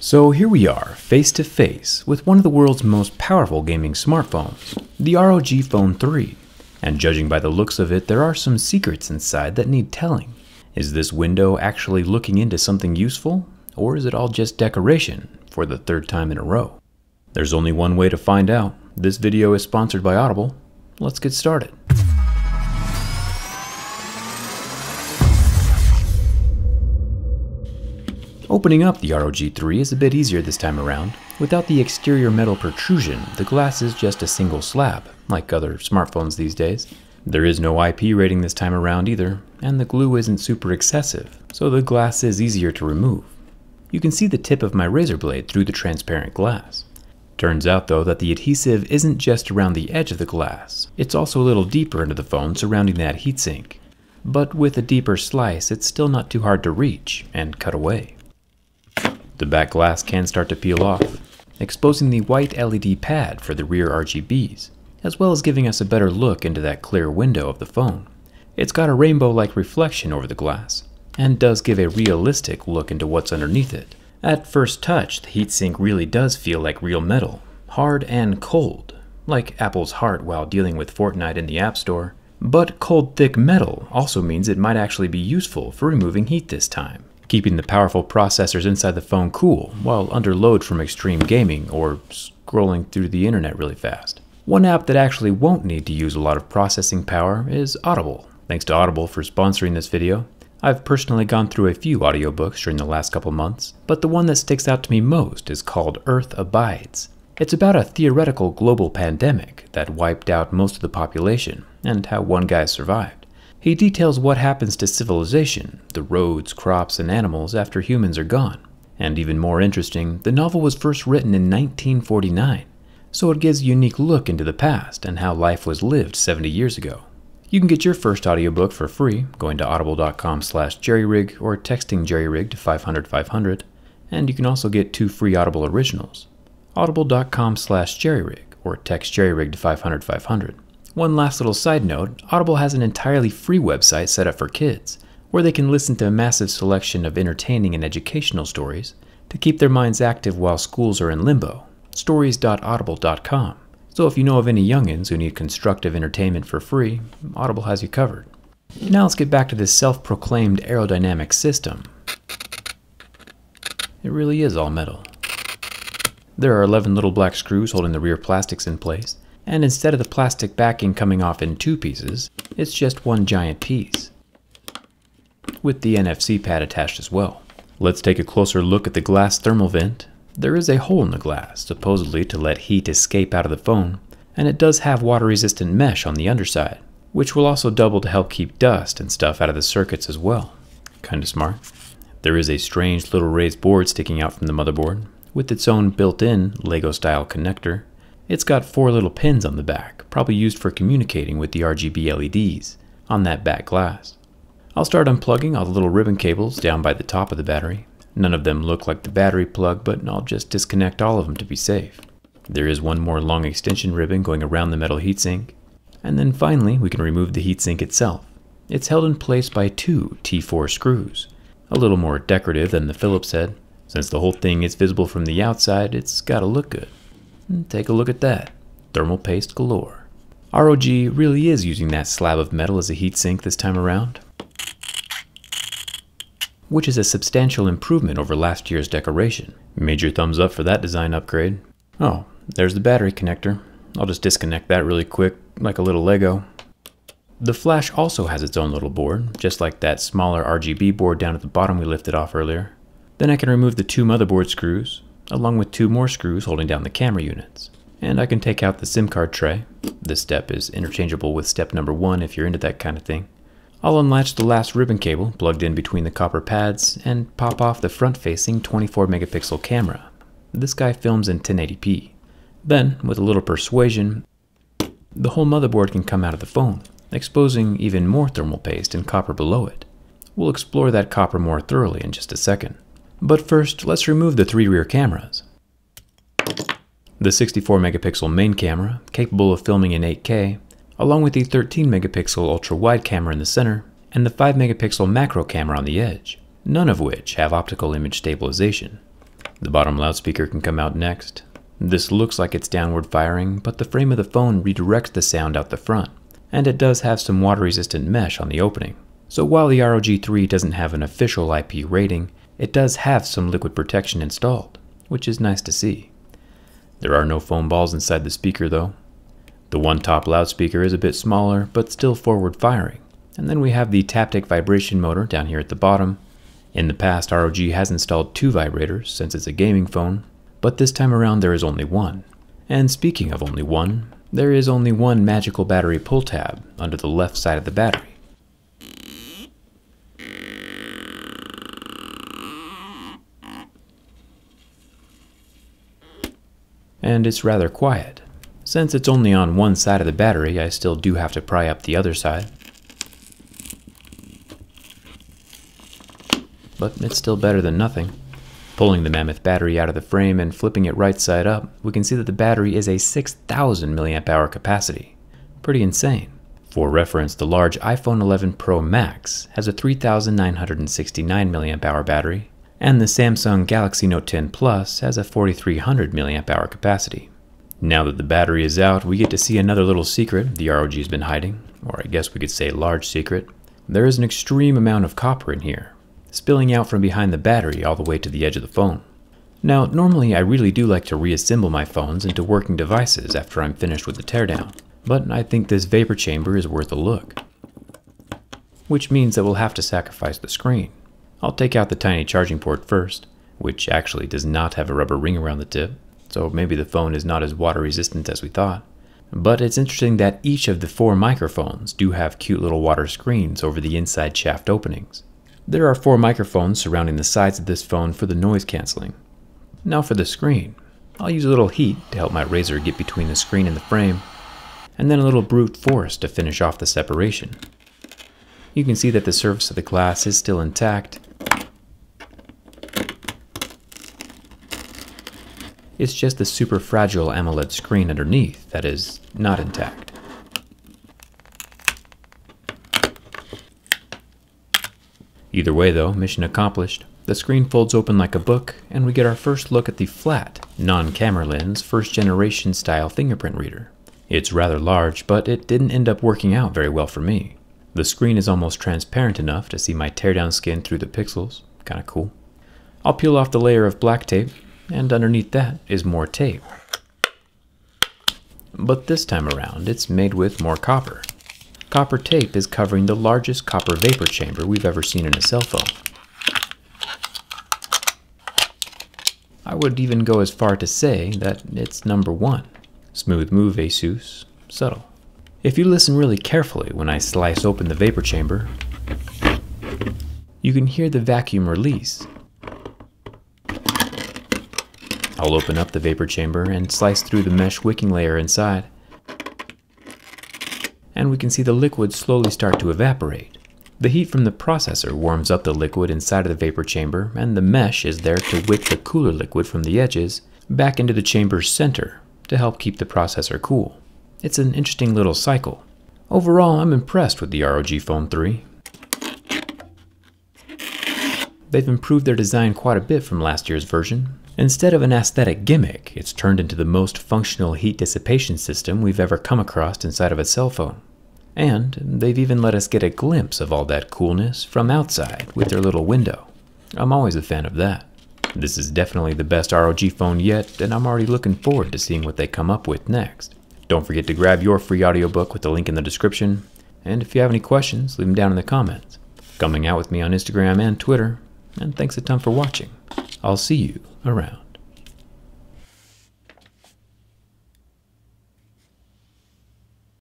So here we are, face to face with one of the world's most powerful gaming smartphones, the ROG Phone 3. And judging by the looks of it, there are some secrets inside that need telling. Is this window actually looking into something useful, or is it all just decoration for the third time in a row? There's only one way to find out. This video is sponsored by Audible. Let's get started. Opening up the ROG3 is a bit easier this time around. Without the exterior metal protrusion, the glass is just a single slab, like other smartphones these days. There is no IP rating this time around either, and the glue isn't super excessive, so the glass is easier to remove. You can see the tip of my razor blade through the transparent glass. Turns out though that the adhesive isn't just around the edge of the glass, it's also a little deeper into the phone surrounding that heatsink. But with a deeper slice, it's still not too hard to reach and cut away. The back glass can start to peel off, exposing the white LED pad for the rear RGBs, as well as giving us a better look into that clear window of the phone. It's got a rainbow-like reflection over the glass, and does give a realistic look into what's underneath it. At first touch, the heatsink really does feel like real metal, hard and cold, like Apple's heart while dealing with Fortnite in the App Store. But cold thick metal also means it might actually be useful for removing heat this time keeping the powerful processors inside the phone cool while under load from extreme gaming or scrolling through the internet really fast. One app that actually won't need to use a lot of processing power is Audible. Thanks to Audible for sponsoring this video. I've personally gone through a few audiobooks during the last couple months, but the one that sticks out to me most is called Earth Abides. It's about a theoretical global pandemic that wiped out most of the population and how one guy survived. He details what happens to civilization, the roads, crops, and animals after humans are gone. And even more interesting, the novel was first written in 1949, so it gives a unique look into the past and how life was lived 70 years ago. You can get your first audiobook for free going to audible.com slash jerryrig or texting jerryrig to 500 500, and you can also get two free Audible originals. audible.com slash jerryrig or text jerryrig to 500 500. One last little side note Audible has an entirely free website set up for kids, where they can listen to a massive selection of entertaining and educational stories to keep their minds active while schools are in limbo. Stories.audible.com. So if you know of any youngins who need constructive entertainment for free, Audible has you covered. Now let's get back to this self proclaimed aerodynamic system. It really is all metal. There are 11 little black screws holding the rear plastics in place, and instead of the plastic backing coming off in two pieces, it's just one giant piece, with the NFC pad attached as well. Let's take a closer look at the glass thermal vent. There is a hole in the glass, supposedly to let heat escape out of the phone, and it does have water-resistant mesh on the underside, which will also double to help keep dust and stuff out of the circuits as well. Kinda smart. There is a strange little raised board sticking out from the motherboard, with its own built-in Lego-style connector, it's got four little pins on the back, probably used for communicating with the RGB LEDs on that back glass. I'll start unplugging all the little ribbon cables down by the top of the battery. None of them look like the battery plug, but I'll just disconnect all of them to be safe. There is one more long extension ribbon going around the metal heatsink. And then finally, we can remove the heatsink itself. It's held in place by two T4 screws, a little more decorative than the Phillips head. Since the whole thing is visible from the outside, it's gotta look good. Take a look at that. Thermal paste galore. ROG really is using that slab of metal as a heatsink this time around, which is a substantial improvement over last year's decoration. Major thumbs up for that design upgrade. Oh, there's the battery connector. I'll just disconnect that really quick, like a little Lego. The flash also has its own little board, just like that smaller RGB board down at the bottom we lifted off earlier. Then I can remove the two motherboard screws, along with two more screws holding down the camera units. And I can take out the SIM card tray. This step is interchangeable with step number one if you're into that kind of thing. I'll unlatch the last ribbon cable plugged in between the copper pads and pop off the front-facing 24 megapixel camera. This guy films in 1080p. Then, with a little persuasion, the whole motherboard can come out of the phone, exposing even more thermal paste and copper below it. We'll explore that copper more thoroughly in just a second. But first, let's remove the three rear cameras. The 64 megapixel main camera, capable of filming in 8K, along with the 13 megapixel ultra wide camera in the center, and the 5 megapixel macro camera on the edge, none of which have optical image stabilization. The bottom loudspeaker can come out next. This looks like it's downward firing, but the frame of the phone redirects the sound out the front, and it does have some water resistant mesh on the opening. So while the ROG3 doesn't have an official IP rating, it does have some liquid protection installed, which is nice to see. There are no foam balls inside the speaker though. The one top loudspeaker is a bit smaller, but still forward firing. And then we have the Taptic vibration motor down here at the bottom. In the past, ROG has installed two vibrators since it's a gaming phone, but this time around there is only one. And speaking of only one, there is only one magical battery pull tab under the left side of the battery. And it's rather quiet. Since it's only on one side of the battery, I still do have to pry up the other side. But it's still better than nothing. Pulling the Mammoth battery out of the frame and flipping it right side up, we can see that the battery is a 6000 mAh capacity. Pretty insane. For reference, the large iPhone 11 Pro Max has a 3969 mAh battery, and the Samsung Galaxy Note 10 Plus has a 4300 mAh capacity. Now that the battery is out, we get to see another little secret the ROG has been hiding, or I guess we could say large secret. There is an extreme amount of copper in here, spilling out from behind the battery all the way to the edge of the phone. Now, normally I really do like to reassemble my phones into working devices after I'm finished with the teardown, but I think this vapor chamber is worth a look. Which means that we'll have to sacrifice the screen. I'll take out the tiny charging port first, which actually does not have a rubber ring around the tip, so maybe the phone is not as water resistant as we thought. But it's interesting that each of the four microphones do have cute little water screens over the inside shaft openings. There are four microphones surrounding the sides of this phone for the noise canceling. Now for the screen. I'll use a little heat to help my razor get between the screen and the frame, and then a little brute force to finish off the separation. You can see that the surface of the glass is still intact, It's just the super fragile AMOLED screen underneath that is not intact. Either way though, mission accomplished. The screen folds open like a book, and we get our first look at the flat, non-camera lens, first generation style fingerprint reader. It's rather large, but it didn't end up working out very well for me. The screen is almost transparent enough to see my teardown skin through the pixels, kinda cool. I'll peel off the layer of black tape, and underneath that is more tape. But this time around, it's made with more copper. Copper tape is covering the largest copper vapor chamber we've ever seen in a cell phone. I would even go as far to say that it's number one. Smooth move, Asus. Subtle. If you listen really carefully when I slice open the vapor chamber, you can hear the vacuum release I'll open up the vapor chamber and slice through the mesh wicking layer inside. And we can see the liquid slowly start to evaporate. The heat from the processor warms up the liquid inside of the vapor chamber, and the mesh is there to wick the cooler liquid from the edges back into the chamber's center to help keep the processor cool. It's an interesting little cycle. Overall, I'm impressed with the ROG Phone 3. They've improved their design quite a bit from last year's version, Instead of an aesthetic gimmick, it's turned into the most functional heat dissipation system we've ever come across inside of a cell phone. And they've even let us get a glimpse of all that coolness from outside with their little window. I'm always a fan of that. This is definitely the best ROG phone yet, and I'm already looking forward to seeing what they come up with next. Don't forget to grab your free audiobook with the link in the description, and if you have any questions, leave them down in the comments. Coming out with me on Instagram and Twitter, and thanks a ton for watching. I'll see you around.